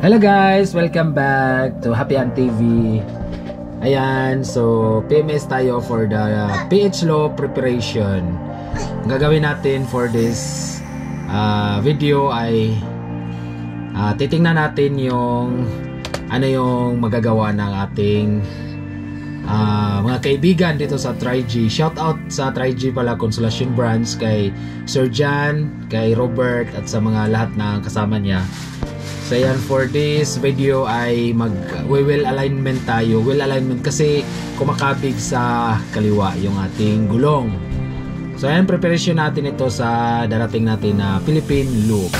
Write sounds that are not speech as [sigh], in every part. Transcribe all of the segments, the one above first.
Hello guys! Welcome back to Happy Ant TV. Ayan, so PMS tayo for the PH Law preparation. Ang gagawin natin for this uh, video ay uh, titingnan natin yung ano yung magagawa ng ating uh, mga kaibigan dito sa TriG. Shout out sa TriG pala Consolation Branch kay Sir Jan, kay Robert at sa mga lahat na kasama niya. So yan for this video ay mag we will alignment tayo. Will alignment kasi kumakabig sa kaliwa yung ating gulong. So yan preparation natin ito sa darating natin na Philippine Loop.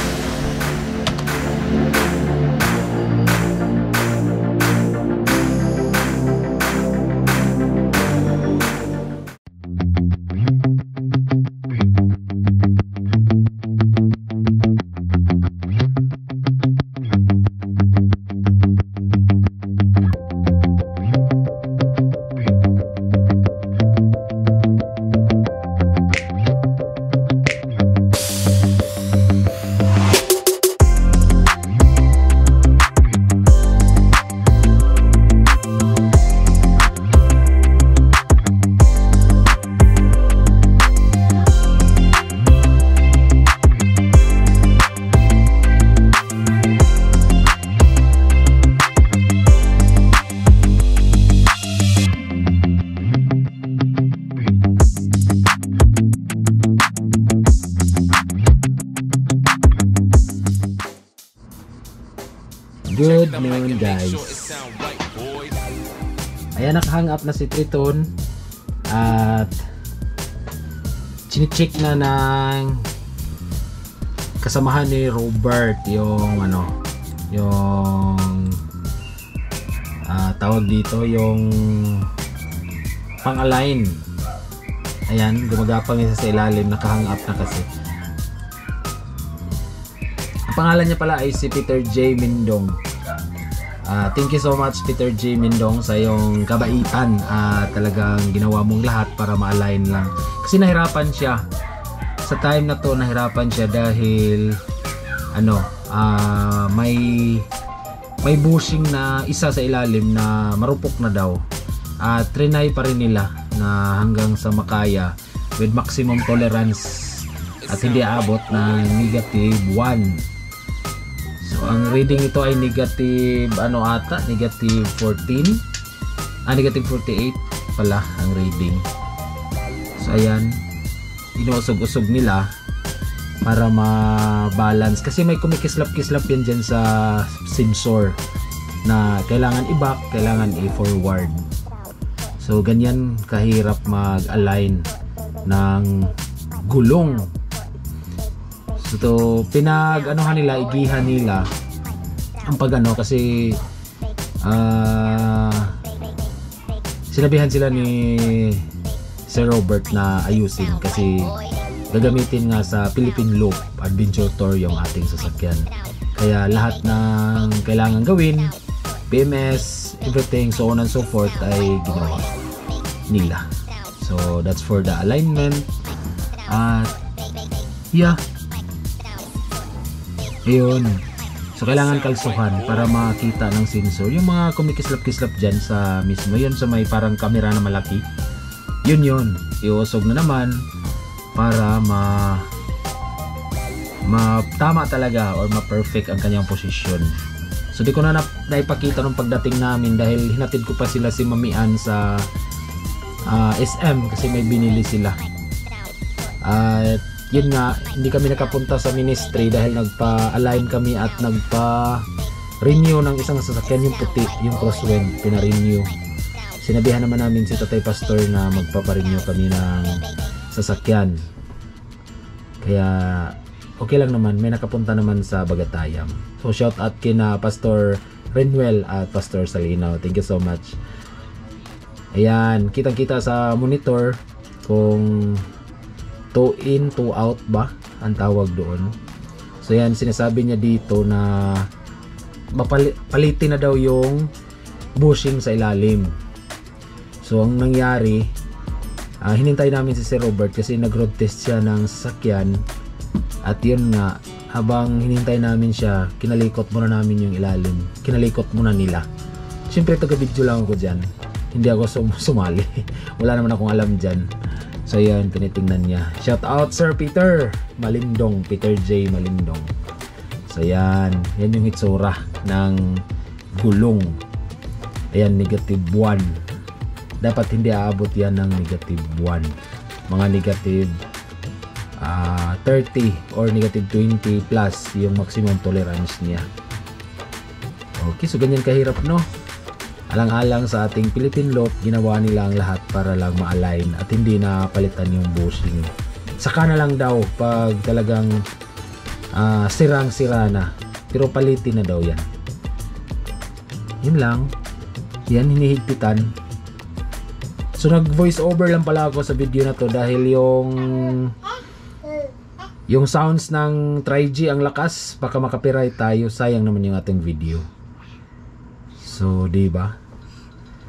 Good noon guys. Ayan nakahang up na si Triton at chinicheck na ng kasamahan ni Robert yung ano yung ah, tawag dito yung pang-align ayan gumagapang isa sa ilalim nakahang up na kasi ang pangalan niya pala ay si Peter J. Mindong. Ah, thank you so much Peter J. Mindong sa iyong kabaitan. at talagang ginawa mong lahat para ma-align lang. Kasi nahirapan siya. Sa time na to nahirapan siya dahil ano, ah, may may bushing na isa sa ilalim na marupok na daw. At trinay pa rin nila na hanggang sa makaya with maximum tolerance at hindi abot ng negative 1 So, ang reading ito ay negative ano ata, negative 14. Ah, negative 48 pala ang reading. So, ayan. Inuusog-usog nila para ma-balance. Kasi may kumikislap-kislap yan dyan sa sensor na kailangan i-back, kailangan i-forward. So, ganyan kahirap mag-align ng gulong So, to, pinag anuhan nila, igihan nila ang pagano kasi uh, sinabihan sila ni Sir Robert na ayusin kasi gagamitin nga sa Philippine Loop Adventure Tour yung ating sasakyan. Kaya lahat ng kailangan gawin, PMS, everything, so on and so forth ay ginawa nila. So that's for the alignment. At yeah, Ayun. So, kailangan kalsuhan para makita ng sensor. Yung mga kumikislap-kislap dyan sa mismo, yun sa may parang camera na malaki. Yun yun. Iusog na naman para ma ma tama talaga or ma-perfect ang kanyang posisyon. So, di ko na naipakita nung pagdating namin dahil hinatid ko pa sila si Mamian sa uh, SM kasi may binili sila. At yun nga, hindi kami nakapunta sa ministry dahil nagpa-align kami at nagpa-renew ng isang sasakyan yung puti, yung crosswind, pina-renew. Sinabihan naman namin si Tatay Pastor na magpapa-renew kami ng sasakyan. Kaya okay lang naman, may nakapunta naman sa Bagatayam. So shout out kina Pastor Renwell at Pastor Salinaw. Thank you so much. Ayan, kitang-kita sa monitor kung 2 in, 2 out ba ang tawag doon. So yan, sinasabi niya dito na mapalitin na daw yung bushing sa ilalim. So ang nangyari, uh, hinintay namin si Sir Robert kasi nag-road test siya ng sasakyan at yun nga, habang hinintay namin siya, kinalikot muna namin yung ilalim. Kinalikot muna nila. Siyempre, taga-video lang ako dyan. Hindi ako sum- sumali. [laughs] Wala naman akong alam dyan. So, yan, tinitingnan niya. Shout out, Sir Peter Malindong. Peter J. Malindong. So, yan. Yan yung hitsura ng gulong. Ayan, negative 1. Dapat hindi aabot yan ng negative 1. Mga negative ah 30 or negative 20 plus yung maximum tolerance niya. Okay, so ganyan kahirap no? Alang-alang sa ating Philippine loop, ginawa nila ang lahat para lang ma-align at hindi na palitan yung bushing. Saka na lang daw pag talagang ah, sirang-sira na. Pero palitin na daw yan. Yun lang. Yan, hinihigpitan. So nag voice over lang pala ako sa video na to dahil yung yung sounds ng 3G ang lakas, baka makapiright tayo. Sayang naman yung ating video. So, di ba?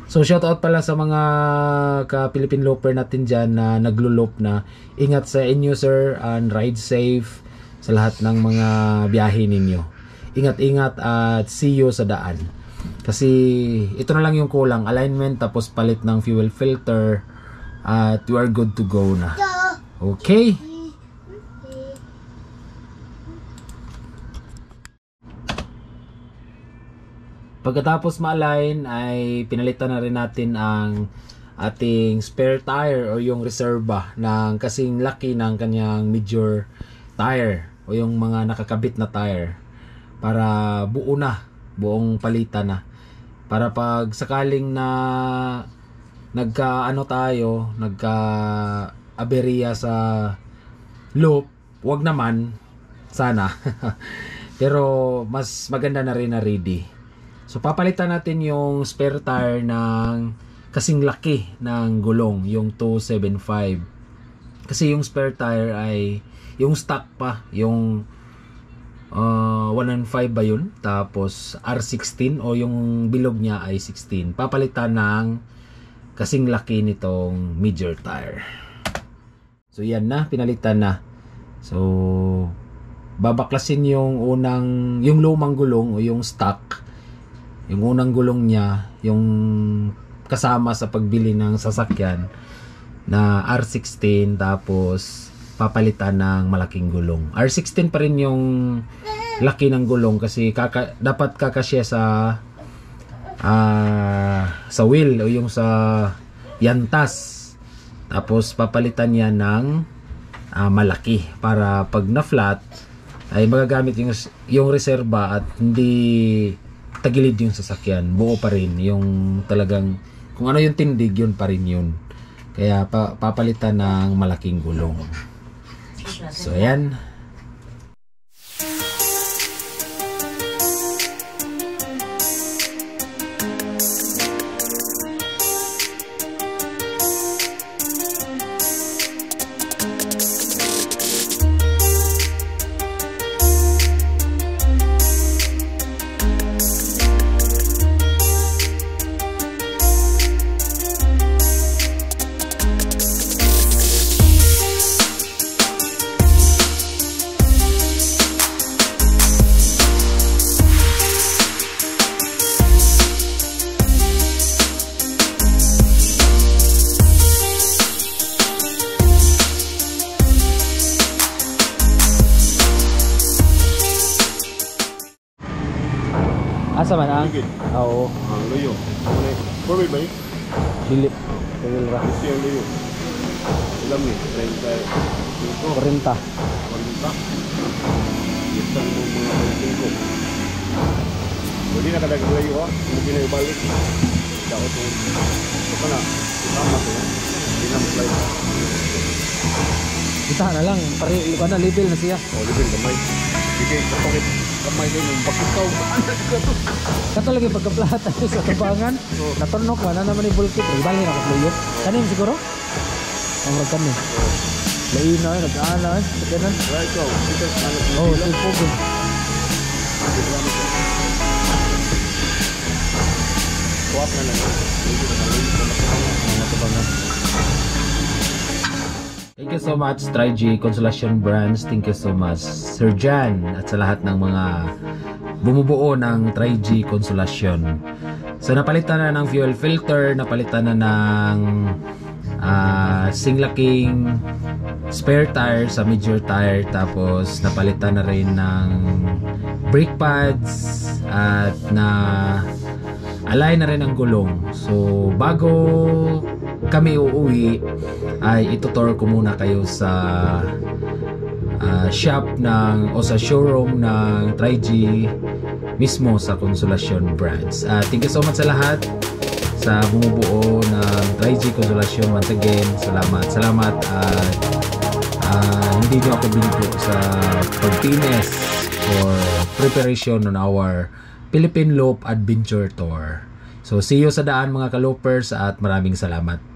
So, shout out pala sa mga ka-Philippine Looper natin dyan na naglo-loop na ingat sa inyo sir and ride safe sa lahat ng mga biyahe ninyo. Ingat-ingat at see you sa daan. Kasi ito na lang yung kulang, alignment tapos palit ng fuel filter at you are good to go na. Okay? Pagkatapos ma-align ay pinalitan na rin natin ang ating spare tire o yung reserva ng kasing laki ng kanyang major tire o yung mga nakakabit na tire para buo na, buong palitan na. Para pag sakaling na nagka ano tayo, nagka aberya sa loop, wag naman sana. [laughs] Pero mas maganda na rin na ready. So papalitan natin yung spare tire ng kasing laki ng gulong, yung 275. Kasi yung spare tire ay yung stock pa, yung uh, 105 ba yun? Tapos R16 o yung bilog niya ay 16. Papalitan ng kasing laki nitong major tire. So yan na, pinalitan na. So babaklasin yung unang yung lumang gulong o yung stock yung unang gulong niya, yung kasama sa pagbili ng sasakyan na R16 tapos papalitan ng malaking gulong. R16 pa rin yung laki ng gulong kasi kaka, dapat kakasya sa uh, sa wheel o yung sa yantas. Tapos papalitan niya ng uh, malaki para pag na flat ay magagamit yung yung reserba at hindi tagilid yung sasakyan, buo pa rin yung talagang kung ano yung tindig yun pa rin yun. Kaya pa, papalitan ng malaking gulong. So ayan. Ang luyo. Four wheel ba yun? Dili. Dili ra. Ito yung luyo. Ilam ni? 35. 40. 40. Isang mo mga 25. Pwede na kadagang layo ha. Hindi na ibalik. Dako ito. Ito ka na. Tama ko na. Hindi na mag-slide. Kita na lang. Pare, ko na level na siya. O, libin kamay. Sige, kapangit. Kamay kayo ng bakitaw. Anak ka to. Kato lagi pagkaplata sa [laughs] tabangan. Oo. Natunok man na naman ni bulkit. Ibali na kapluyot. Kanin siguro? Ang rag kami. Lain na, nag-aana eh. Kanan. Right go. Ito, anak mo. Oh, ito po. Swap na lang. Hindi na lang. Mga tabangan. Thank you so much, Tri-G Consolation Brands. Thank you so much, Sir Jan, at sa lahat ng mga bumubuo ng Tri-G Consolation. So, napalitan na ng fuel filter, napalitan na ng uh, singlaking spare tire sa major tire, tapos napalitan na rin ng brake pads, at na align na rin ang gulong. So, bago kami uuwi, ay itutor ko muna kayo sa uh, shop ng o sa showroom ng Tri-G mismo sa Consolation Brands. Uh, thank you so much sa lahat sa bumubuo ng Tri-G Consolation once again. Salamat. Salamat at uh, hindi nyo ako binigyo sa pagtinis for preparation on our Philippine Loop Adventure Tour. So see you sa daan mga kalopers at maraming salamat.